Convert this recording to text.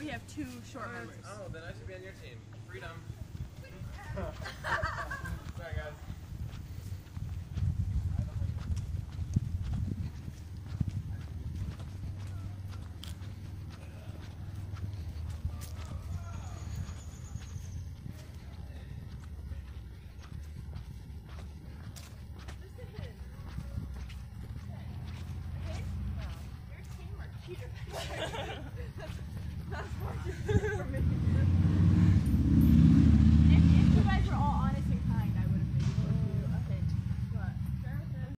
We have two short members. Oh, then I should be on your team. Freedom. Sorry, guys. Your team.